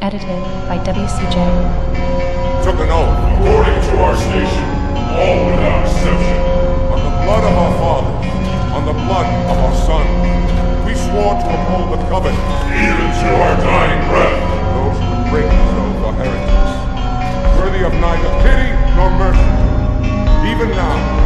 Edited by WCJ. Took an oath according to our station, all without exception. On the blood of our fathers, on the blood of our sons, we swore to uphold the covenant. Even to our dying breath. Those who break so are heretics. Worthy of neither pity nor mercy. Even now,